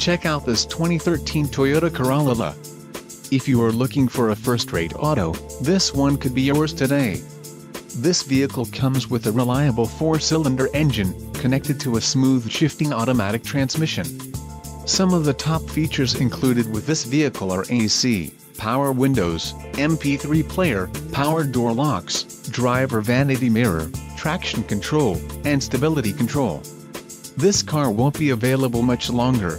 Check out this 2013 Toyota Corolla. If you are looking for a first-rate auto, this one could be yours today. This vehicle comes with a reliable four-cylinder engine, connected to a smooth shifting automatic transmission. Some of the top features included with this vehicle are AC, power windows, MP3 player, power door locks, driver vanity mirror, traction control, and stability control. This car won't be available much longer.